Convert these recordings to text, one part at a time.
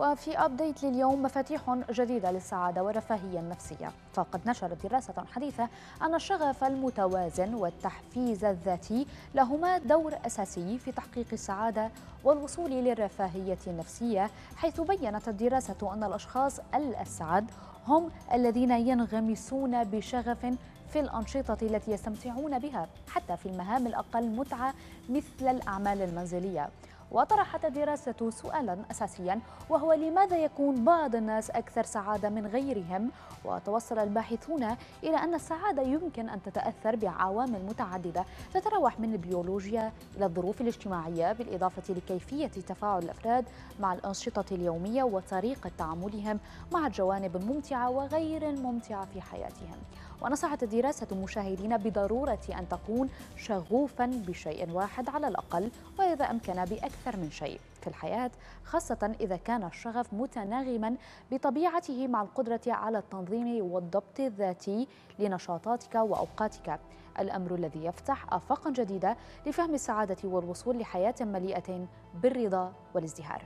وفي أبديت لليوم مفاتيح جديدة للسعادة والرفاهية النفسية. فقد نشرت دراسة حديثة أن الشغف المتوازن والتحفيز الذاتي لهما دور أساسي في تحقيق السعادة والوصول للرفاهية النفسية حيث بينت الدراسة أن الأشخاص الأسعد هم الذين ينغمسون بشغف في الأنشطة التي يستمتعون بها حتى في المهام الأقل متعة مثل الأعمال المنزلية. وطرحت الدراسة سؤالا أساسيا وهو لماذا يكون بعض الناس أكثر سعادة من غيرهم؟ وتوصل الباحثون إلى أن السعادة يمكن أن تتأثر بعوامل متعددة تتراوح من البيولوجيا إلى الظروف الاجتماعية بالإضافة لكيفية تفاعل الأفراد مع الأنشطة اليومية وطريقة تعاملهم مع الجوانب الممتعة وغير الممتعة في حياتهم. ونصحت الدراسة المشاهدين بضرورة أن تكون شغوفا بشيء واحد على الأقل وإذا أمكن بأكثر من شيء. في الحياة خاصة إذا كان الشغف متناغما بطبيعته مع القدرة على التنظيم والضبط الذاتي لنشاطاتك وأوقاتك. الأمر الذي يفتح آفاقا جديدة لفهم السعادة والوصول لحياة مليئة بالرضا والازدهار.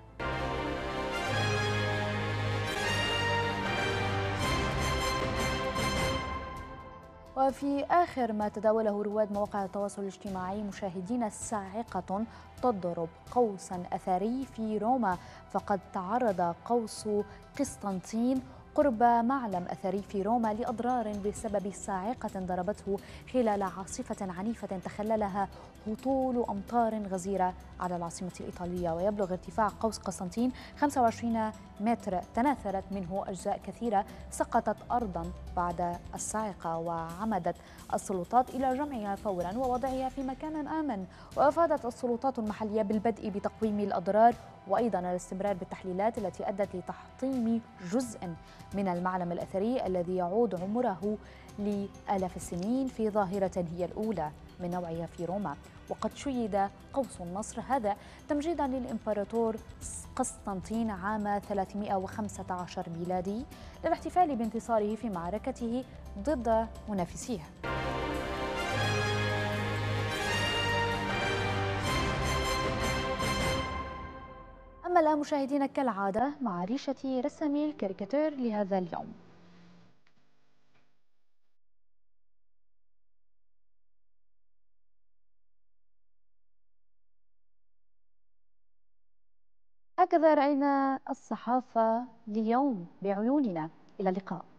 وفي آخر ما تداوله رواد مواقع التواصل الاجتماعي مشاهدين صاعقة تضرب قوسا أثري في روما فقد تعرض قوس قسطنطين قرب معلم أثري في روما لأضرار بسبب صاعقة ضربته خلال عاصفة عنيفة تخللها هطول أمطار غزيرة على العاصمة الإيطالية. ويبلغ ارتفاع قوس قسطنطين 25 متر تناثرت منه أجزاء كثيرة سقطت أرضا بعد الصاعقة وعمدت السلطات إلى جمعها فورا ووضعها في مكان آمن. وأفادت السلطات المحلية بالبدء بتقويم الأضرار وأيضا الاستمرار بالتحليلات التي أدت لتحطيم جزء من المعلم الأثري الذي يعود عمره لآلاف السنين في ظاهرة هي الأولى من نوعها في روما. وقد شيد قوس النصر هذا تمجيدا للإمبراطور قسطنطين عام 315 ميلادي للاحتفال بانتصاره في معركته ضد منافسيه. أما الآن مشاهدينا كالعادة مع ريشة رسامي الكاريكاتير لهذا اليوم. هكذا رأينا الصحافة اليوم بعيوننا. إلى اللقاء.